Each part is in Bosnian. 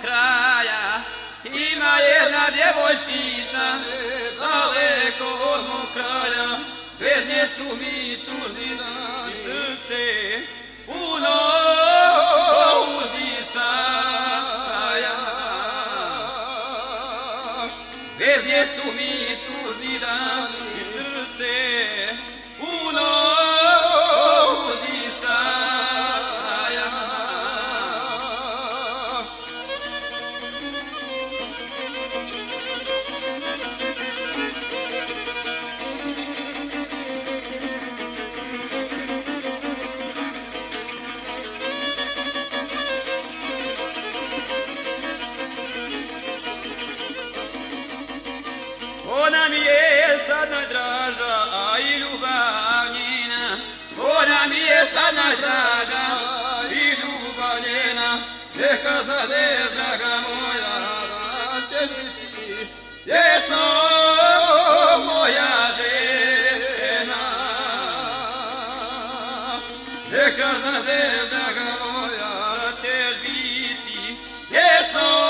kraja. Ima jedna djevojčica Daleko od mog kraja. Bez nje su mi tužni dani Srce puno Ona mi je sad najdraža, a i ljubav njena. Ona mi je sad najdraža, i ljubav njena. Neka zade, draga moja, da će biti vječno moja žena. Neka zade, draga moja, da će biti vječno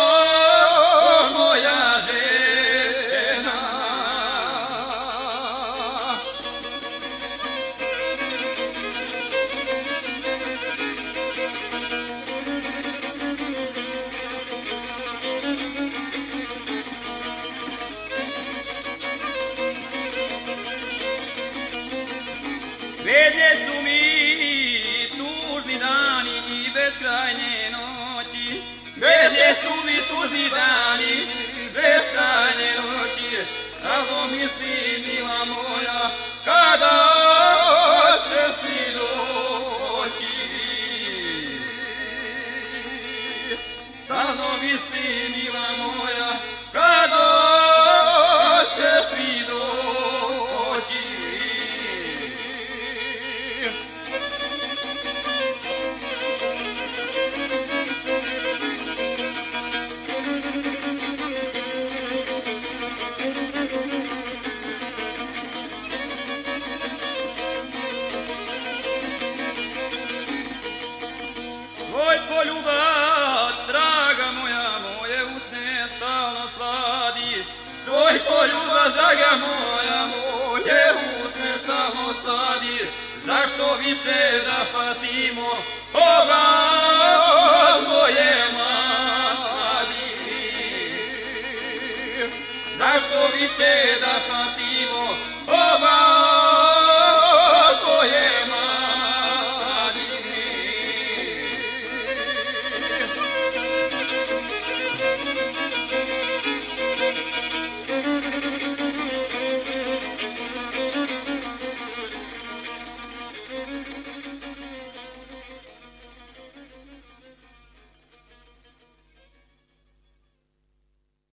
Vedje su mi tužni dani i beskrajne noći. Vedje su mi tužni dani i beskrajne noći. Samo misli, mila moja, kada će ti doći. Samo misli, mila moja, kada Tvoj poljubac, draga moja, moje usne stalno sladi. Tvoj poljubac, draga moja, moje usne stalno sladi. Zašto više da patimo oba moje mladi? Zašto više da patimo